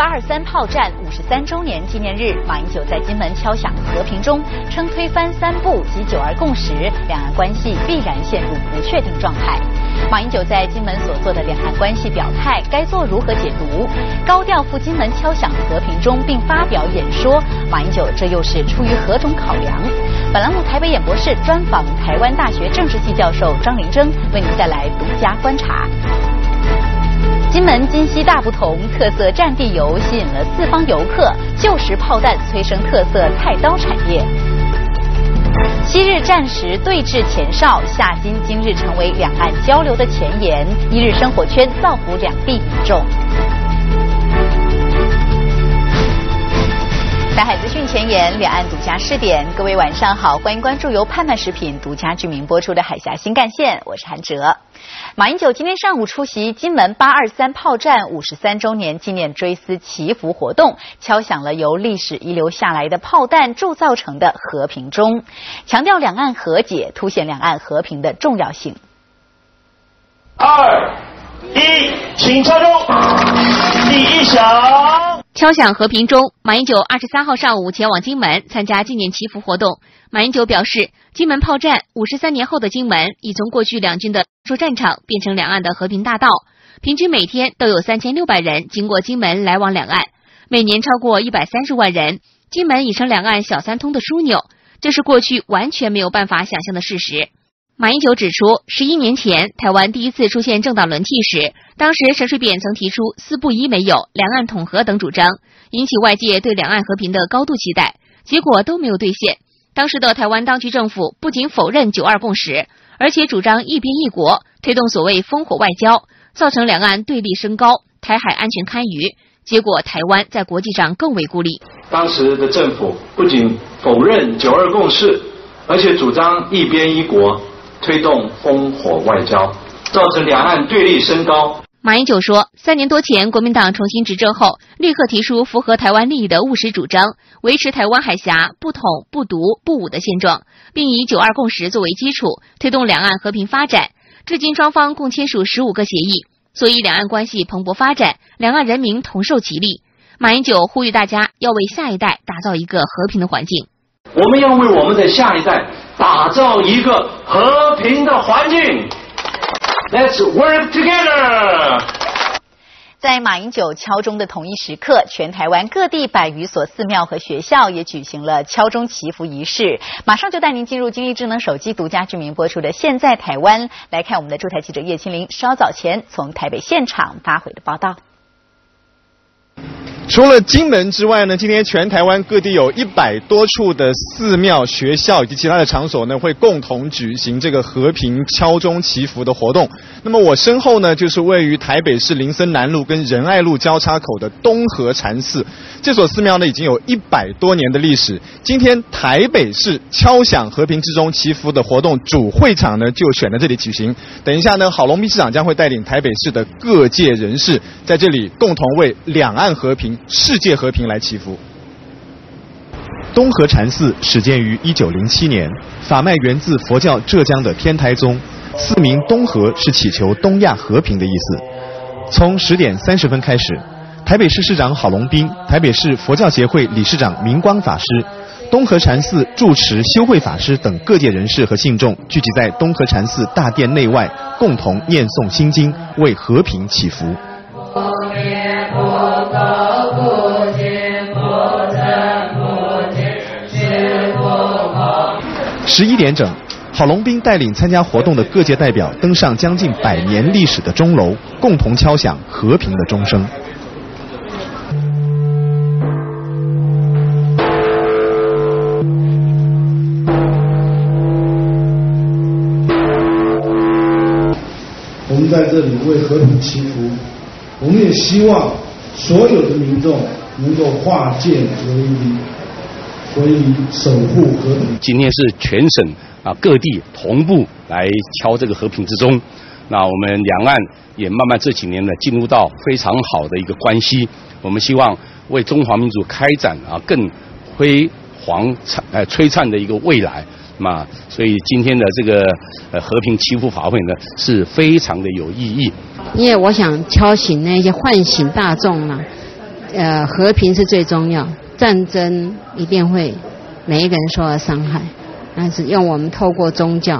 八二三炮战五十三周年纪念日，马英九在金门敲响和平钟，称推翻三不及九二共识，两岸关系必然陷入不确定状态。马英九在金门所做的两岸关系表态，该做如何解读？高调赴金门敲响和平钟并发表演说，马英九这又是出于何种考量？本栏目台北演播室专访台湾大学政治系教授张林征，为您带来独家观察。金门今昔大不同，特色战地游吸引了四方游客，旧时炮弹催生特色菜刀产业。昔日战时对峙前哨，夏今今日成为两岸交流的前沿。一日生活圈造福两地民众。台海资讯前沿，两岸独家试点。各位晚上好，欢迎关注由盼盼食品独家居民播出的海峡新干线，我是韩哲。马英九今天上午出席金门八二三炮战五十三周年纪念追思祈福活动，敲响了由历史遗留下来的炮弹铸造成的和平钟，强调两岸和解，凸显两岸和平的重要性。二一，请敲钟，第一响。敲响和平钟，马英九二十三号上午前往金门参加纪念祈福活动。马英九表示，金门炮战五十三年后的金门，已从过去两军的说战场变成两岸的和平大道。平均每天都有三千六百人经过金门来往两岸，每年超过一百三十万人。金门已成两岸小三通的枢纽，这是过去完全没有办法想象的事实。马英九指出，十一年前台湾第一次出现政党轮替时，当时陈水扁曾提出“四不一”没有两岸统合等主张，引起外界对两岸和平的高度期待，结果都没有兑现。当时的台湾当局政府不仅否认“九二共识”，而且主张一边一国，推动所谓“烽火外交”，造成两岸对立升高，台海安全堪虞。结果台湾在国际上更为孤立。当时的政府不仅否认“九二共识”，而且主张一边一国。推动烽火外交，造成两岸对立升高。马英九说，三年多前国民党重新执政后，立刻提出符合台湾利益的务实主张，维持台湾海峡不统、不独、不武的现状，并以九二共识作为基础，推动两岸和平发展。至今双方共签署十五个协议，所以两岸关系蓬勃发展，两岸人民同受其利。马英九呼吁大家要为下一代打造一个和平的环境。我们要为我们的下一代。打造一个和平的环境。Let's work together。在马英九敲钟的同一时刻，全台湾各地百余所寺庙和学校也举行了敲钟祈福仪式。马上就带您进入金立智能手机独家知名播出的《现在台湾》，来看我们的驻台记者叶青林稍早前从台北现场发回的报道。除了金门之外呢，今天全台湾各地有一百多处的寺庙、学校以及其他的场所呢，会共同举行这个和平敲钟祈福的活动。那么我身后呢，就是位于台北市林森南路跟仁爱路交叉口的东河禅寺。这所寺庙呢，已经有一百多年的历史。今天台北市敲响和平之钟祈福的活动主会场呢，就选在这里举行。等一下呢，郝龙斌市长将会带领台北市的各界人士在这里共同为两岸和平。世界和平来祈福。东河禅寺始建于一九零七年，法脉源自佛教浙江的天台宗，寺名东河是祈求东亚和平的意思。从十点三十分开始，台北市市长郝龙斌、台北市佛教协会理事长明光法师、东河禅寺住持修慧法师等各界人士和信众聚集在东河禅寺大殿内外，共同念诵心经，为和平祈福。十一点整，郝龙斌带领参加活动的各界代表登上将近百年历史的钟楼，共同敲响和平的钟声。我们在这里为和平祈福，我们也希望所有的民众能够化剑为礼。为守护和平。今天是全省啊各地同步来敲这个和平之钟，那我们两岸也慢慢这几年呢进入到非常好的一个关系。我们希望为中华民族开展啊更辉煌灿呃璀璨的一个未来。嘛，所以今天的这个呃和平祈福法会呢是非常的有意义。因为我想敲醒那些唤醒大众呢。呃，和平是最重要，战争一定会每一个人受到伤害，但是用我们透过宗教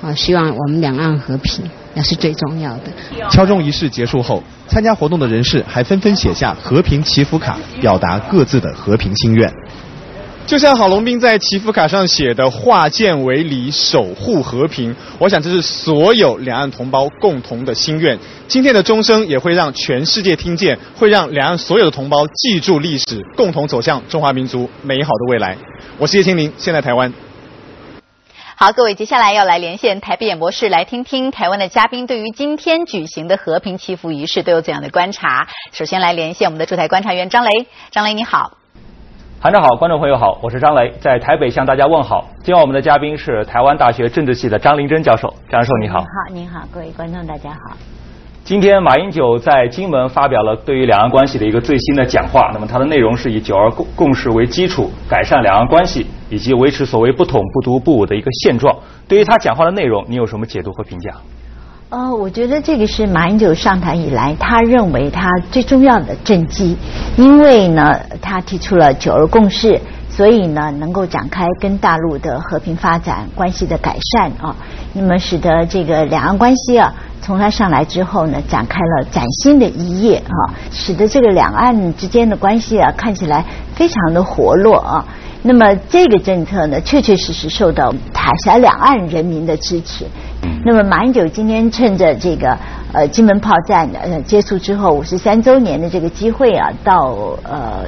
啊，希望我们两岸和平，那是最重要的。敲钟仪式结束后，参加活动的人士还纷纷写下和平祈福卡，表达各自的和平心愿。就像郝龙斌在祈福卡上写的“化剑为犁，守护和平”，我想这是所有两岸同胞共同的心愿。今天的钟声也会让全世界听见，会让两岸所有的同胞记住历史，共同走向中华民族美好的未来。我是叶青林，现在台湾。好，各位，接下来要来连线台北演播室，来听听台湾的嘉宾对于今天举行的和平祈福仪式都有怎样的观察。首先来连线我们的驻台观察员张雷，张雷你好。韩长好，观众朋友好，我是张雷，在台北向大家问好。今晚我们的嘉宾是台湾大学政治系的张林珍教授，张教授你好。好，您好，各位观众大家好。今天马英九在金门发表了对于两岸关系的一个最新的讲话，那么它的内容是以九二共共识为基础，改善两岸关系以及维持所谓不统不独不武的一个现状。对于他讲话的内容，你有什么解读和评价？呃，我觉得这个是马英九上台以来，他认为他最重要的政绩，因为呢，他提出了九二共识，所以呢，能够展开跟大陆的和平发展关系的改善啊，那么使得这个两岸关系啊，从他上来之后呢，展开了崭新的一页啊，使得这个两岸之间的关系啊，看起来非常的活络啊。那么这个政策呢，确确实实受到海峡两岸人民的支持。那么马英九今天趁着这个呃金门炮战呃结束之后五十三周年的这个机会啊，到呃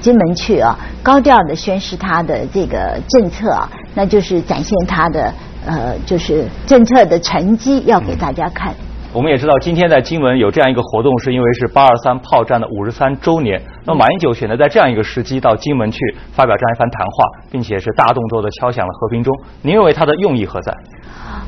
金门去啊，高调的宣示他的这个政策啊，那就是展现他的呃就是政策的成绩要给大家看。我们也知道，今天在金门有这样一个活动，是因为是八二三炮战的五十三周年。那么马英九选择在这样一个时机到金门去发表这样一番谈话，并且是大动作的敲响了和平钟。您认为他的用意何在？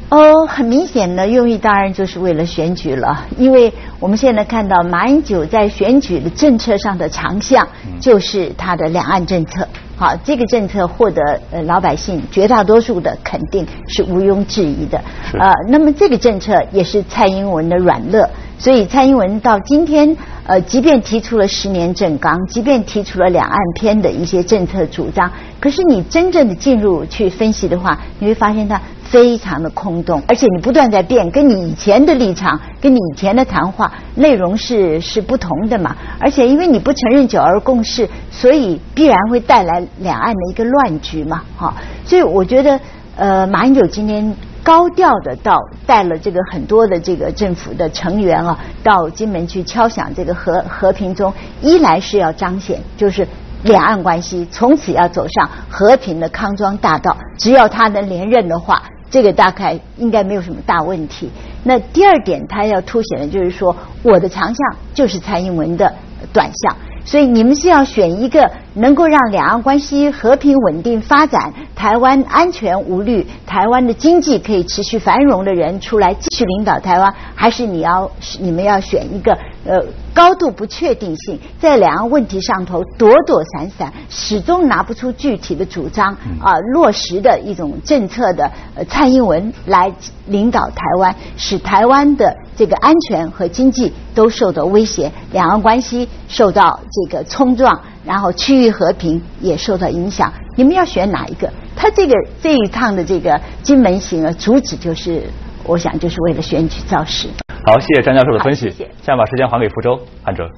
哦，很明显的用意当然就是为了选举了，因为我们现在看到马英九在选举的政策上的长项就是他的两岸政策。好，这个政策获得呃老百姓绝大多数的肯定是毋庸置疑的。呃，那么这个政策也是蔡英文的软肋，所以蔡英文到今天呃，即便提出了十年政纲，即便提出了两岸篇的一些政策主张，可是你真正的进入去分析的话，你会发现它。非常的空洞，而且你不断在变，跟你以前的立场，跟你以前的谈话内容是是不同的嘛。而且因为你不承认九二共识，所以必然会带来两岸的一个乱局嘛，哈。所以我觉得，呃，马英九今天高调的到带了这个很多的这个政府的成员啊，到金门去敲响这个和和平钟，一来是要彰显就是两岸关系从此要走上和平的康庄大道，只要他能连任的话。这个大概应该没有什么大问题。那第二点，他要凸显的就是说，我的长项就是蔡英文的短项。所以你们是要选一个能够让两岸关系和平稳定发展、台湾安全无虑、台湾的经济可以持续繁荣的人出来继续领导台湾，还是你要你们要选一个呃高度不确定性，在两岸问题上头躲躲闪闪，始终拿不出具体的主张啊落实的一种政策的蔡英文来领导台湾，使台湾的这个安全和经济都受到威胁，两岸关系受到。这个冲撞，然后区域和平也受到影响。你们要选哪一个？他这个这一趟的这个金门行啊，主旨就是，我想就是为了选举造势。好，谢谢张教授的分析。谢谢。现在把时间还给福州，汉哲。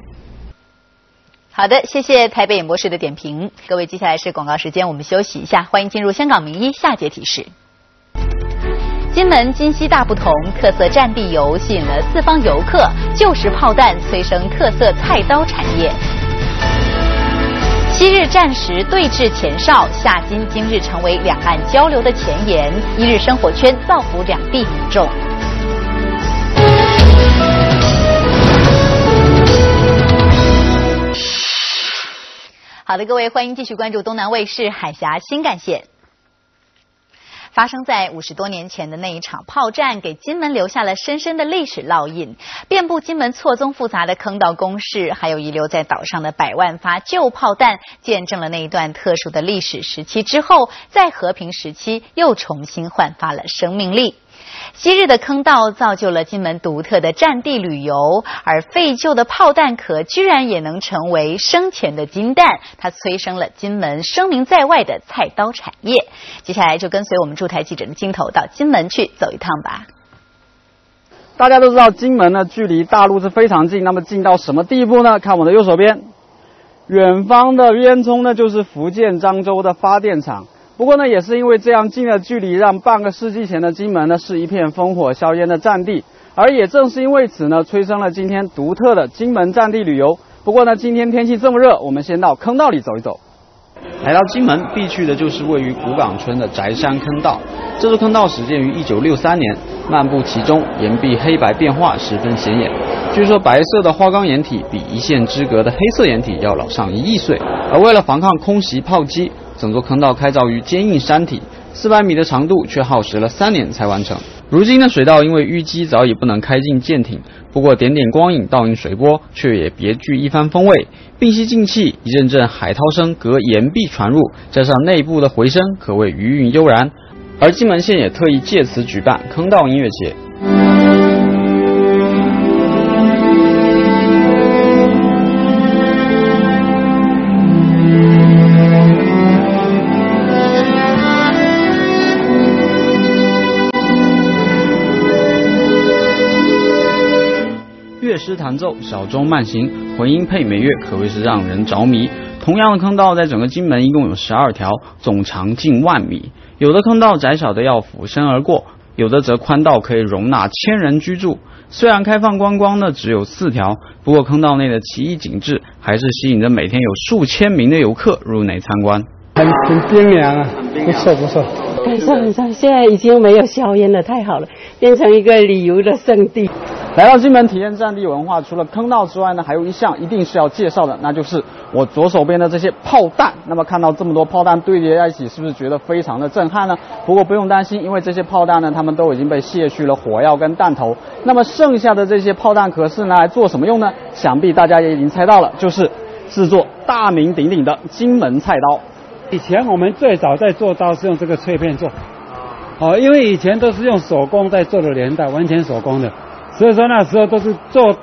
好的，谢谢台北演播室的点评。各位，接下来是广告时间，我们休息一下。欢迎进入香港名医下节提示。金门今昔大不同，特色战地游吸引了四方游客，旧时炮弹催生特色菜刀产业。昔日战时对峙前哨，夏金今日成为两岸交流的前沿。一日生活圈造福两地民众。好的，各位，欢迎继续关注东南卫视海峡新干线。发生在五十多年前的那一场炮战，给金门留下了深深的历史烙印。遍布金门错综复杂的坑道工事，还有遗留在岛上的百万发旧炮弹，见证了那一段特殊的历史时期。之后，在和平时期又重新焕发了生命力。昔日的坑道造就了金门独特的战地旅游，而废旧的炮弹壳居然也能成为生前的金蛋，它催生了金门声名在外的菜刀产业。接下来就跟随我们驻台记者的镜头到金门去走一趟吧。大家都知道金门呢距离大陆是非常近，那么近到什么地步呢？看我的右手边，远方的烟囱呢就是福建漳州的发电厂。不过呢，也是因为这样近的距离，让半个世纪前的金门呢是一片烽火硝烟的战地，而也正是因为此呢，催生了今天独特的金门战地旅游。不过呢，今天天气这么热，我们先到坑道里走一走。来到金门必去的就是位于古港村的宅山坑道。这座坑道始建于一九六三年，漫步其中，岩壁黑白变化十分显眼。据说白色的花岗岩体比一线之隔的黑色岩体要老上一亿岁。而为了防抗空袭炮击，整座坑道开凿于坚硬山体，四百米的长度却耗时了三年才完成。如今的水道因为淤积，早已不能开进舰艇。不过点点光影倒映水波，却也别具一番风味。屏息静气，一阵阵海涛声隔岩壁传入，加上内部的回声，可谓余韵悠然。而金门县也特意借此举办坑道音乐节。弹奏，小钟慢行，混音配美乐，可谓是让人着迷。同样的坑道，在整个金门一共有十二条，总长近万米。有的坑道窄小的要俯身而过，有的则宽到可以容纳千人居住。虽然开放观光呢只有四条，不过坑道内的奇异景致还是吸引着每天有数千名的游客入内参观。很很冰凉啊，不错不错。感受很上，现在已经没有硝烟了，太好了，变成一个旅游的圣地。来到金门体验战地文化，除了坑道之外呢，还有一项一定是要介绍的，那就是我左手边的这些炮弹。那么看到这么多炮弹堆叠在一起，是不是觉得非常的震撼呢？不过不用担心，因为这些炮弹呢，它们都已经被卸去了火药跟弹头。那么剩下的这些炮弹壳是拿来做什么用呢？想必大家也已经猜到了，就是制作大名鼎鼎的金门菜刀。以前我们最早在做刀是用这个脆片做，哦，因为以前都是用手工在做的年代，完全手工的，所以说那时候都是做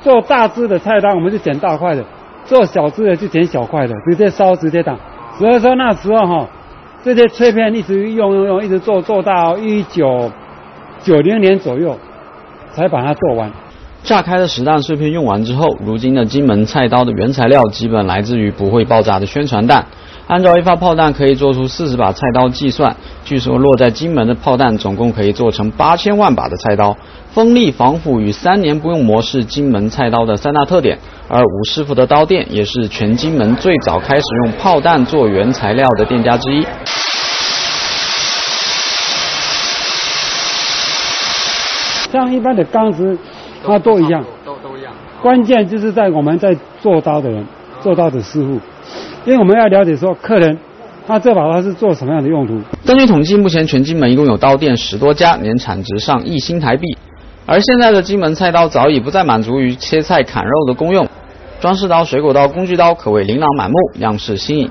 做大只的菜刀，我们就剪大块的；做小只的就剪小块的，直接烧直接打。所以说那时候哈，这些脆片一直用用用，一直做做到一九九零年左右才把它做完。炸开的实弹碎片用完之后，如今的金门菜刀的原材料基本来自于不会爆炸的宣传弹。按照一发炮弹可以做出四十把菜刀计算，据说落在金门的炮弹总共可以做成八千万把的菜刀。锋利、防腐与三年不用磨是金门菜刀的三大特点。而吴师傅的刀店也是全金门最早开始用炮弹做原材料的店家之一。像一般的钢丝，它都一样，都都一样。关键就是在我们在做刀的人，做刀的师傅。因为我们要了解说，客人他这把刀是做什么样的用途？根据统计，目前全金门一共有刀店十多家，年产值上亿新台币。而现在的金门菜刀早已不再满足于切菜砍肉的功用，装饰刀、水果刀、工具刀可谓琳琅满目，样式新颖。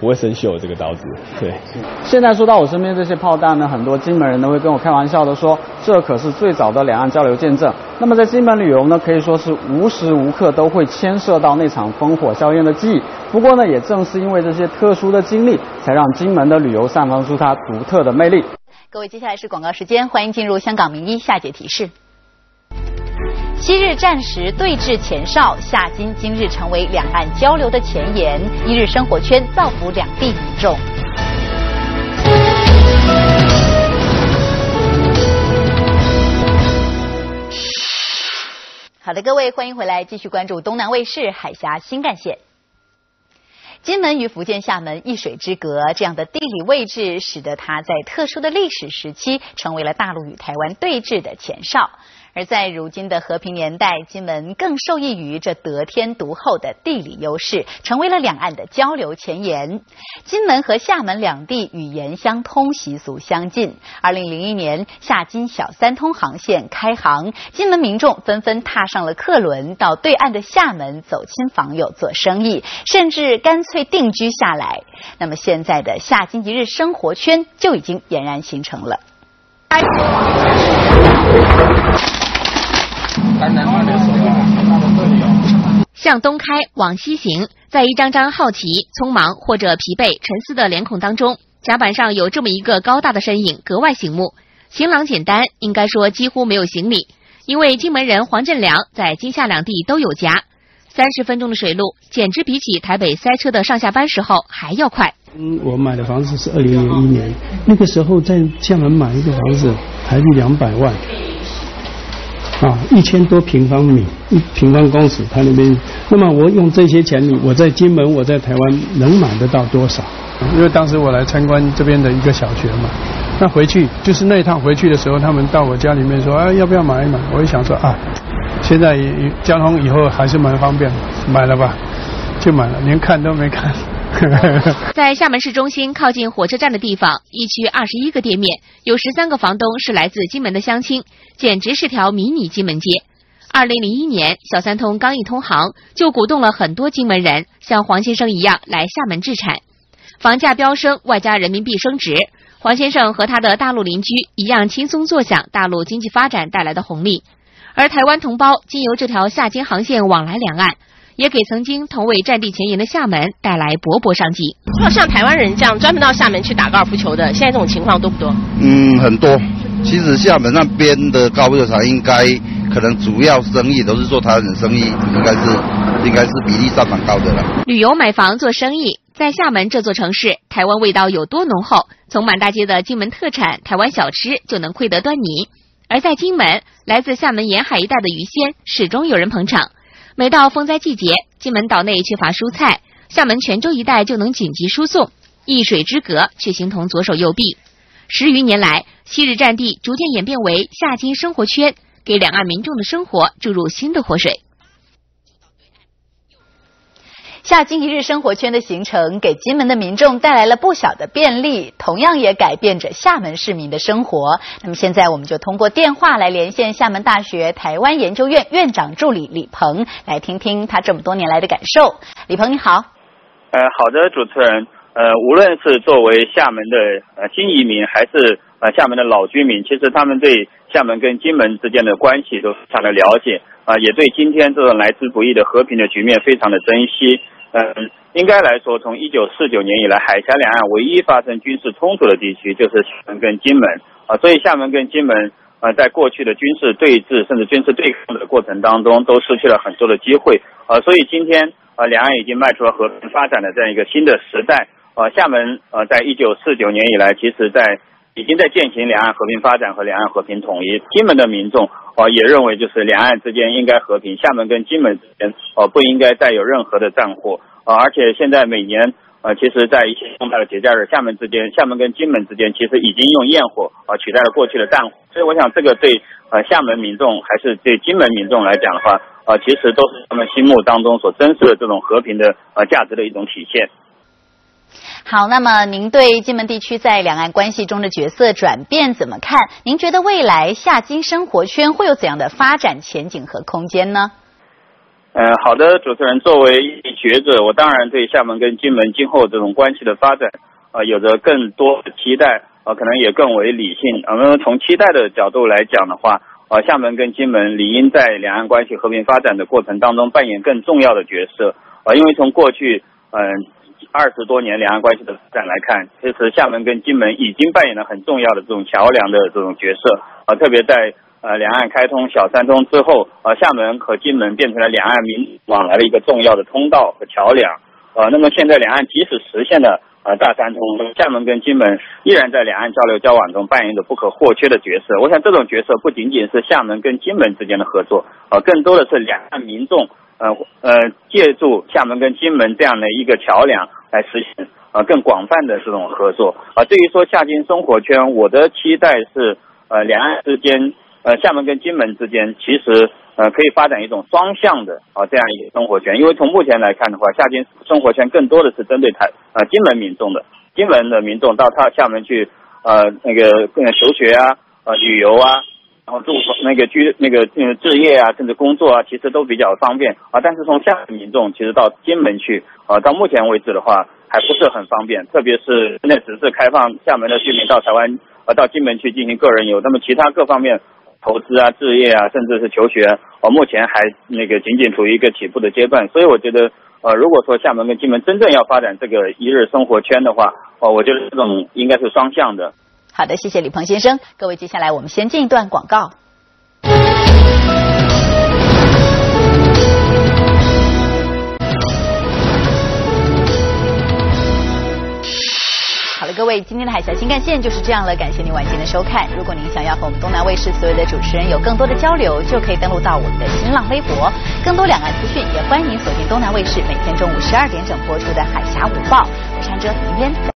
不会生锈这个刀子，对。现在说到我身边这些炮弹呢，很多金门人都会跟我开玩笑的说，这可是最早的两岸交流见证。那么在金门旅游呢，可以说是无时无刻都会牵涉到那场烽火硝烟的记忆。不过呢，也正是因为这些特殊的经历，才让金门的旅游散发出它独特的魅力。各位，接下来是广告时间，欢迎进入香港名医下节提示。昔日战时对峙前哨，夏金今日成为两岸交流的前沿。一日生活圈造福两地民众。好的，各位，欢迎回来，继续关注东南卫视海峡新干线。金门与福建厦门一水之隔，这样的地理位置，使得它在特殊的历史时期，成为了大陆与台湾对峙的前哨。而在如今的和平年代，金门更受益于这得天独厚的地理优势，成为了两岸的交流前沿。金门和厦门两地语言相通，习俗相近。二零零一年，厦金小三通航线开航，金门民众纷纷踏上了客轮，到对岸的厦门走亲访友、做生意，甚至干脆定居下来。那么，现在的厦金一日生活圈就已经俨然形成了。向东开，往西行，在一张张好奇、匆忙或者疲惫、沉思的脸孔当中，甲板上有这么一个高大的身影，格外醒目。行囊简单，应该说几乎没有行李，因为金门人黄振良在金厦两地都有家。三十分钟的水路，简直比起台北塞车的上下班时候还要快。嗯，我买的房子是二零零一年，那个时候在厦门买一个房子，台币两百万。啊，一千多平方米，一平方公尺，他那边。那么我用这些钱，我在金门，我在台湾能买得到多少？因为当时我来参观这边的一个小学嘛，那回去就是那一趟回去的时候，他们到我家里面说，啊，要不要买一买？我就想说啊，现在交通以后还是蛮方便，买了吧，就买了，连看都没看。在厦门市中心靠近火车站的地方，一区二十一个店面，有十三个房东是来自金门的乡亲，简直是条迷你金门街。二零零一年，小三通刚一通航，就鼓动了很多金门人像黄先生一样来厦门置产。房价飙升，外加人民币升值，黄先生和他的大陆邻居一样轻松坐享大陆经济发展带来的红利，而台湾同胞经由这条厦金航线往来两岸。也给曾经同为战地前沿的厦门带来勃勃商机。像台湾人这样专门到厦门去打高尔夫球的，现在这种情况多不多？嗯，很多。其实厦门那边的高尔夫球场应该可能主要生意都是做台湾人生意，应该是应该是比例上蛮高的了。旅游买房做生意，在厦门这座城市，台湾味道有多浓厚，从满大街的金门特产、台湾小吃就能窥得端倪。而在金门，来自厦门沿海一带的鱼鲜，始终有人捧场。每到风灾季节，金门岛内缺乏蔬菜，厦门泉州一带就能紧急输送，一水之隔却形同左手右臂。十余年来，昔日战地逐渐演变为厦金生活圈，给两岸民众的生活注入新的活水。厦金一日生活圈的形成，给金门的民众带来了不小的便利，同样也改变着厦门市民的生活。那么现在，我们就通过电话来连线厦门大学台湾研究院院长助理李鹏，来听听他这么多年来的感受。李鹏，你好。呃，好的，主持人。呃，无论是作为厦门的呃新移民，还是呃厦门的老居民，其实他们对厦门跟金门之间的关系都非常的了解，啊，也对今天这种来之不易的和平的局面非常的珍惜。嗯，应该来说，从一九四九年以来，海峡两岸唯一发生军事冲突的地区就是厦门跟金门。啊，所以厦门跟金门呃，在过去的军事对峙甚至军事对抗的过程当中，都失去了很多的机会。啊，所以今天啊，两岸已经迈出了和平发展的这样一个新的时代。啊，厦门呃，在一九四九年以来，其实在已经在践行两岸和平发展和两岸和平统一，金门的民众。哦，也认为就是两岸之间应该和平，厦门跟金门之间哦不应该再有任何的战火啊！而且现在每年呃，其实，在一些重大的节假日，厦门之间，厦门跟金门之间其实已经用焰火啊取代了过去的战火，所以我想这个对呃厦门民众还是对金门民众来讲的话啊，其实都是他们心目当中所珍视的这种和平的呃价值的一种体现。好，那么您对金门地区在两岸关系中的角色转变怎么看？您觉得未来厦金生活圈会有怎样的发展前景和空间呢？呃，好的，主持人，作为学者，我当然对厦门跟金门今后这种关系的发展啊，有着更多的期待啊，可能也更为理性。那么从期待的角度来讲的话，啊，厦门跟金门理应在两岸关系和平发展的过程当中扮演更重要的角色啊，因为从过去嗯。二十多年两岸关系的发展来看，其实厦门跟金门已经扮演了很重要的这种桥梁的这种角色啊，特别在呃两岸开通小三通之后，啊厦门和金门变成了两岸民往来的一个重要的通道和桥梁啊。那么现在两岸即使实现了呃大三通，厦门跟金门依然在两岸交流交往中扮演着不可或缺的角色。我想这种角色不仅仅是厦门跟金门之间的合作啊，更多的是两岸民众。呃呃，借助厦门跟金门这样的一个桥梁来实现呃更广泛的这种合作啊。对于说厦金生活圈，我的期待是呃两岸之间呃厦门跟金门之间其实呃可以发展一种双向的啊这样一个生活圈。因为从目前来看的话，厦金生活圈更多的是针对台呃金门民众的，金门的民众到他厦门去呃那个求学啊呃旅游啊。然后住那个居那个嗯置业啊，甚至工作啊，其实都比较方便啊。但是从厦门民众其实到金门去啊，到目前为止的话，还不是很方便，特别是现在只是开放厦门的居民到台湾啊到金门去进行个人游，那么其他各方面投资啊、置业啊，甚至是求学，啊目前还那个仅仅处于一个起步的阶段，所以我觉得呃如果说厦门跟金门真正要发展这个一日生活圈的话，哦、我觉得这种应该是双向的。好的，谢谢李鹏先生。各位，接下来我们先进一段广告。好了，各位，今天的海峡新干线就是这样了，感谢您晚间的收看。如果您想要和我们东南卫视所有的主持人有更多的交流，就可以登录到我们的新浪微博。更多两岸资讯，也欢迎锁定东南卫视每天中午十二点整播出的《海峡午报》。我是安哲，明天。